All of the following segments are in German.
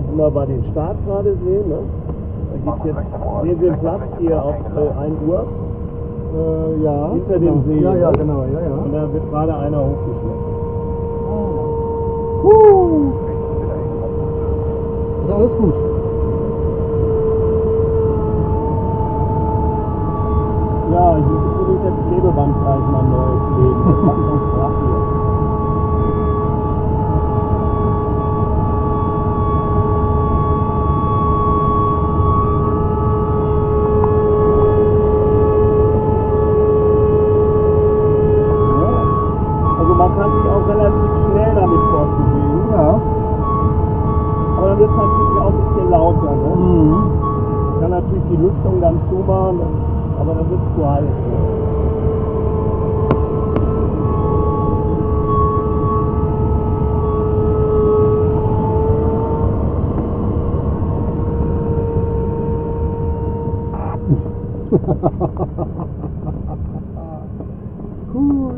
wunderbar den Start gerade sehen. Ne? Da gibt jetzt, sehen Sie den Platz hier auf äh, 1 Uhr Äh, ja. hinter genau. dem See. Ja, ja, ne? genau, ja, ja. Und da wird gerade einer hochgeschleppt. Wird natürlich auch ein bisschen lauter. Ne? Mhm. Ich kann natürlich die Lüftung dann zumachen, aber dann wird es zu heiß. Cool.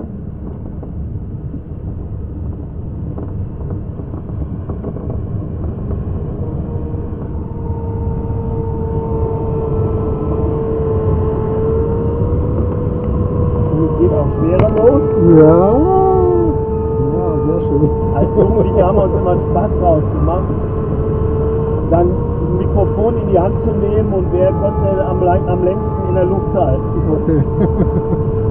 Und es geht auch schwerer los. Ja. Ja, sehr schön. Als Jugendliche haben wir uns immer Spaß draus gemacht, dann ein Mikrofon in die Hand zu nehmen und wer konnte am, am längsten in der Luft halten. Okay.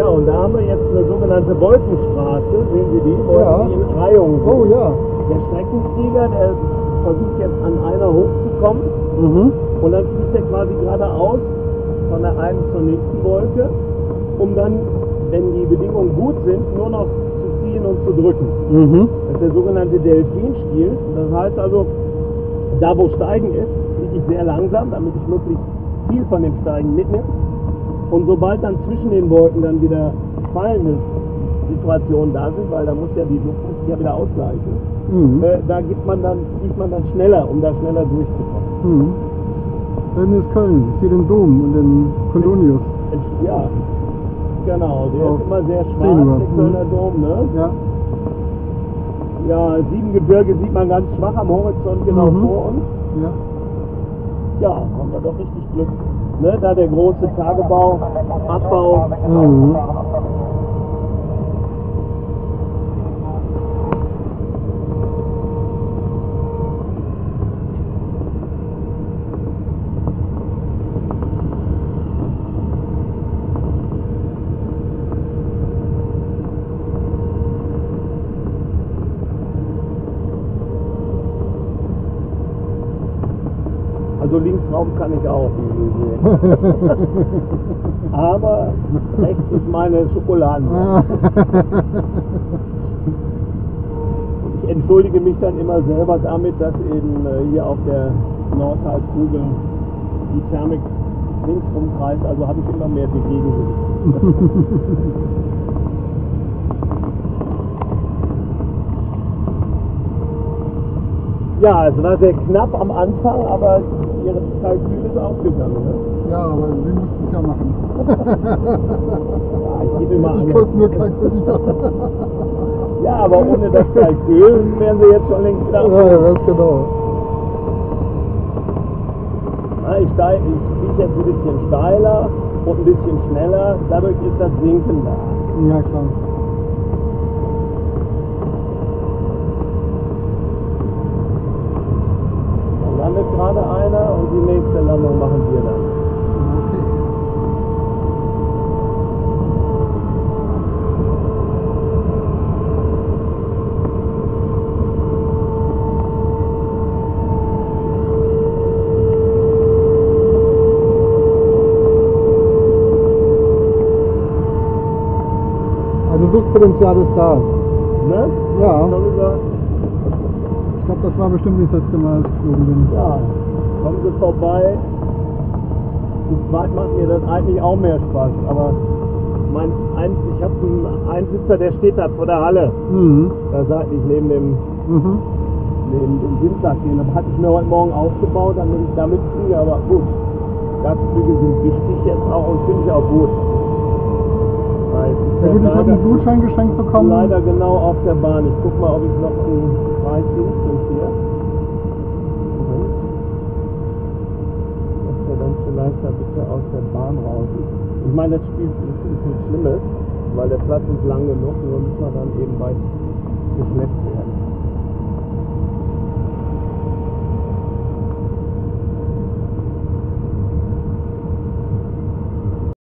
Ja, und da haben wir jetzt sogenannte Wolkenstraße, sehen Sie die? Wolken, Ja. die in Reihung sind. Oh ja. Der Streckenflieger, der versucht jetzt an einer hochzukommen Mhm. und dann fliegt er quasi geradeaus von der einen zur nächsten Wolke, um dann, wenn die Bedingungen gut sind, nur noch zu ziehen und zu drücken. Mhm. Das ist der sogenannte Delfinstil. Das heißt also, da wo Steigen ist, fliege ich sehr langsam, damit ich möglichst viel von dem Steigen mitnehme. Und sobald dann zwischen den Wolken dann wieder fallende Situationen da sind, weil da muss ja die Luft muss sich ja wieder ausgleichen, Mhm. äh, da gibt man dann, fliegt man dann schneller, um da schneller durchzukommen. Mhm. Da hinten ist Köln. Ich sehe den Dom und den Kolonius. Ja, genau, der Auf ist immer sehr 10 schwarz, der Kölner Dom, ne? Ja. Ja, Siebengebirge sieht man ganz schwach am Horizont genau Mhm. vor uns. Ja. Ja, haben wir doch richtig Glück. Ne, da der große Tagebau, Abbau. Mhm. Also Linksraum kann ich auch. Aber rechts ist meine Schokoladen. Ich entschuldige mich dann immer selber damit, dass eben äh, hier auf der Nordhalbkugel die Thermik links rumkreist. Also habe ich immer mehr Gegengewicht. Ja, es war sehr knapp am Anfang, aber Ihre Kalkül ist aufgegangen. Ne? ja, aber Sie mussten es ja machen. Ja, ich gebe immer Ich an. nur kalkulieren. Ja, aber ohne das Kalkül wären Sie jetzt schon längst wieder Ja, ganz genau. Ja, ich steig, ich jetzt ein bisschen steiler und ein bisschen schneller, dadurch ist das Sinken da. Ja, klar. Da landet gerade einer und die nächste Landung machen wir dann. Also Potenzial ist da. Ne? Ja, ich glaube, das war bestimmt nicht das letzte Mal, als ich geflogen bin. ja, kommen Sie vorbei. Zu zweit macht mir das eigentlich auch mehr Spaß. Aber mein, ein, ich habe einen Einsitzer, der steht da vor der Halle. Mhm. Da seitlich neben dem, Mhm. neben dem Windsack. Das hatte ich mir heute Morgen aufgebaut, damit ich damit fliege. Aber gut, Gastflüge sind wichtig jetzt auch und finde ich auch gut. Weil Ja gut, ich habe einen Gutschein geschenkt bekommen. Leider genau auf der Bahn. Ich guck mal, ob ich noch einen Preis finde hier. Moment. Dass der dann vielleicht da bitte aus der Bahn raus ist. Ich meine, das Spiel ist, ist nichts Schlimmes, weil der Platz ist lang genug, nur müssen wir dann eben bald geschleppt werden.